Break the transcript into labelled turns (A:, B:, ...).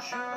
A: shoes.